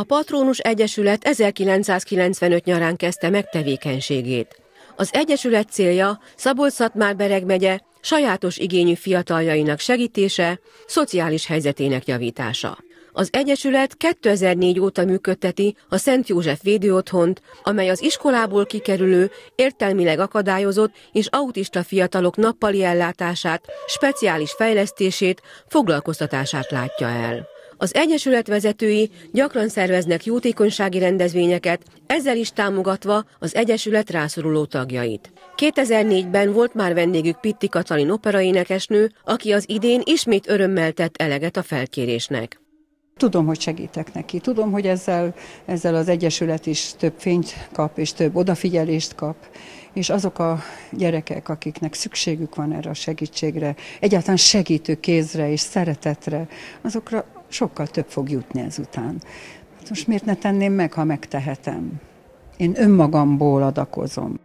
A Patrónus Egyesület 1995 nyarán kezdte meg tevékenységét. Az Egyesület célja Szabolcs-Szatmár-Bereg megye sajátos igényű fiataljainak segítése, szociális helyzetének javítása. Az Egyesület 2004 óta működteti a Szent József védőotthont, amely az iskolából kikerülő, értelmileg akadályozott és autista fiatalok nappali ellátását, speciális fejlesztését, foglalkoztatását látja el. Az Egyesület vezetői gyakran szerveznek jótékonysági rendezvényeket, ezzel is támogatva az Egyesület rászoruló tagjait. 2004-ben volt már vendégük Pitti Katalin operaénekesnő, aki az idén ismét örömmel tett eleget a felkérésnek. Tudom, hogy segítek neki. Tudom, hogy ezzel, ezzel az Egyesület is több fényt kap, és több odafigyelést kap, és azok a gyerekek, akiknek szükségük van erre a segítségre, egyáltalán segítő kézre és szeretetre, azokra sokkal több fog jutni ezután. Hát most miért ne tenném meg, ha megtehetem? Én önmagamból adakozom.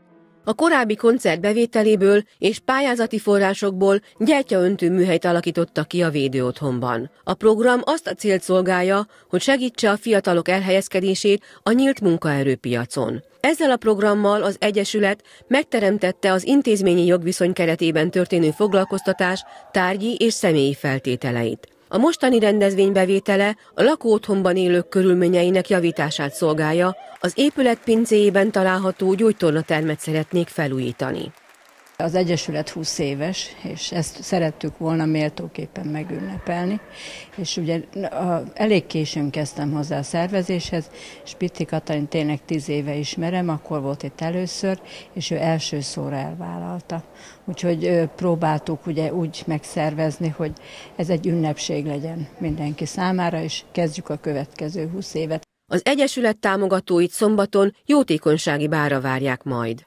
A korábbi koncert bevételéből és pályázati forrásokból gyertyaöntő műhelyt alakította ki a védőotthonban. A program azt a célt szolgálja, hogy segítse a fiatalok elhelyezkedését a nyílt munkaerőpiacon. Ezzel a programmal az Egyesület megteremtette az intézményi jogviszony keretében történő foglalkoztatás tárgyi és személyi feltételeit. A mostani rendezvény bevétele a lakóotthonban élők körülményeinek javítását szolgálja, az épület pincéjében található gyógytornatermet szeretnék felújítani. Az Egyesület 20 éves, és ezt szerettük volna méltóképpen megünnepelni, és ugye a, elég későn kezdtem hozzá a szervezéshez, és Pitti Katalin tényleg 10 éve ismerem, akkor volt itt először, és ő első szóra elvállalta. Úgyhogy próbáltuk ugye úgy megszervezni, hogy ez egy ünnepség legyen mindenki számára, és kezdjük a következő 20 évet. Az Egyesület támogatóit szombaton jótékonysági bára várják majd.